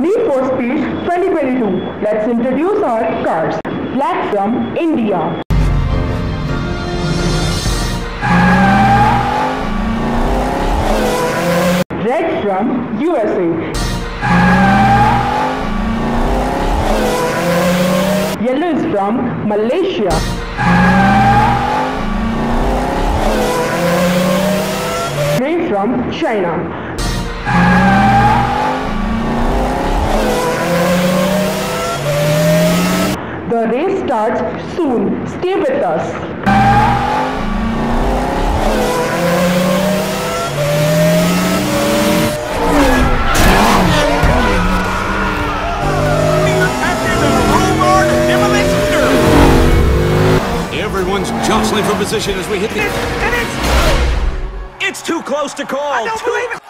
Need for Speed 2022. Let's introduce our cars. Black from India. Red from USA. Yellow is from Malaysia. Grey from China. The race starts soon. Stay with us. After the Rollbar Demolition Derby. Everyone's jostling for position as we hit the. And it's... It's too close to call. I don't Too- believe it!